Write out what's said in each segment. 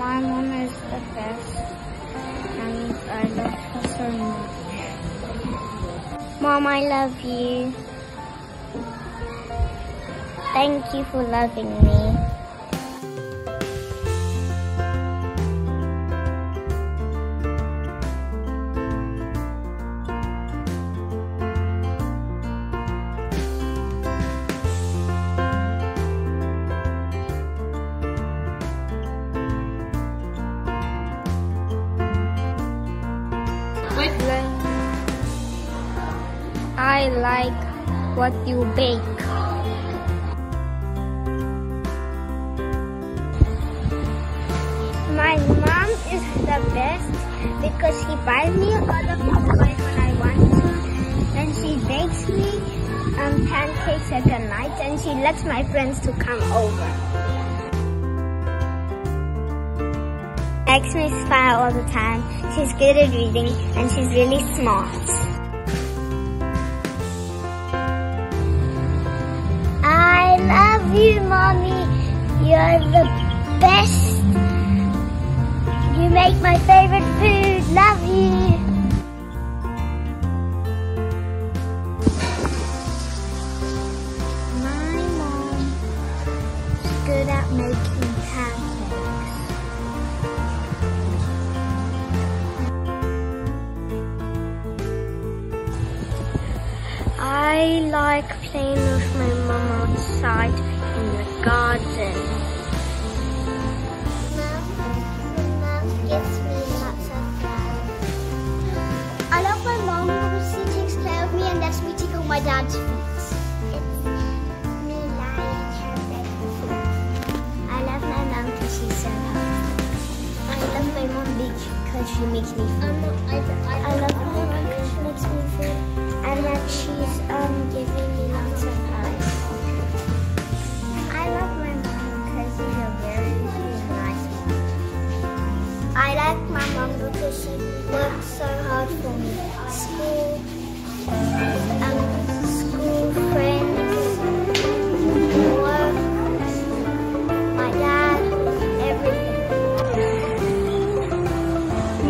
My mom is the best and I love her so much. Mom, I love you. Thank you for loving me. I like what you bake. My mom is the best because she buys me all the toys when I want to. And she bakes me um, pancakes at night and she lets my friends to come over. Makes me smile all the time. She's good at reading and she's really smart. Love you, Mommy. You're the best. You make my favorite food. Love you. My mom is good at making pancakes. I like playing my dad's feet. It's me lying her bed. I love my mom because she's so helpful. I love my mom because she makes me feel. I love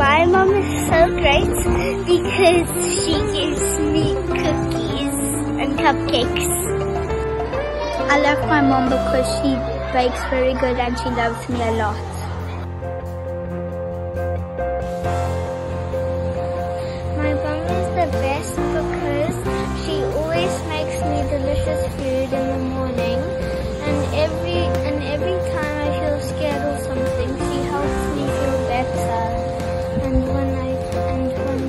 My mom is so great because she gives me cookies and cupcakes. I love my mom because she bakes very good and she loves me a lot. My mom is the best because she always makes me delicious food in the morning and every and every time I feel scared or something she helps me feel better and when I and when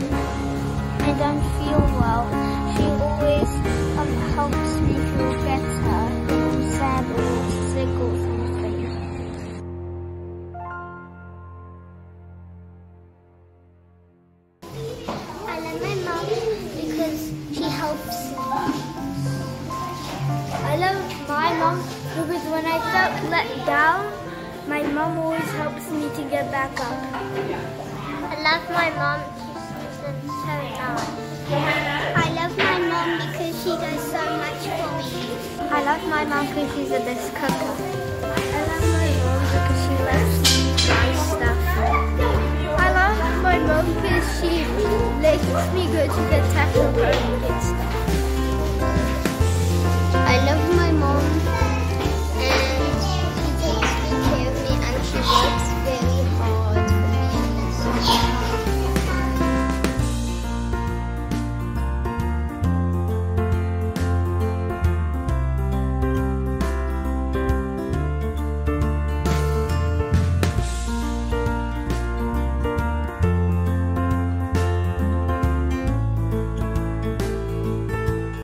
I don't feel well she always um, helps me feel better when I'm sad or sick or something. I love my mom because she helps. I love my mom because when I felt let down, my mom always helps me to get back up. I love my mom. She's so nice. I love my mom because she does so much for me. I love my mom because she's the best cook. I love my mom because she loves nice stuff. I love my mom because she lets me go to the taco bar and get stuff. I love